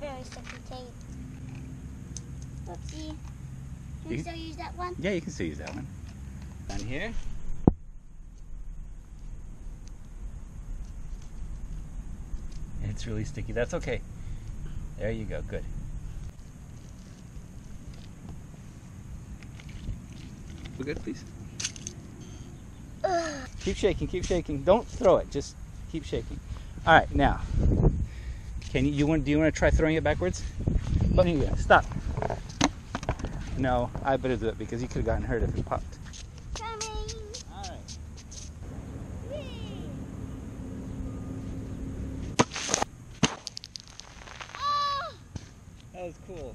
very sticky tape. Whoopsie. Can You we still use that one? Yeah, you can still use that one. Down here. It's really sticky. That's okay. There you go. Good. We're good, please. Ugh. Keep shaking, keep shaking. Don't throw it. Just keep shaking. All right, now. Can you, you want? Do you want to try throwing it backwards? But anyway, stop. No, I better do it because you could have gotten hurt if it popped. Coming. All right. Oh! That was cool.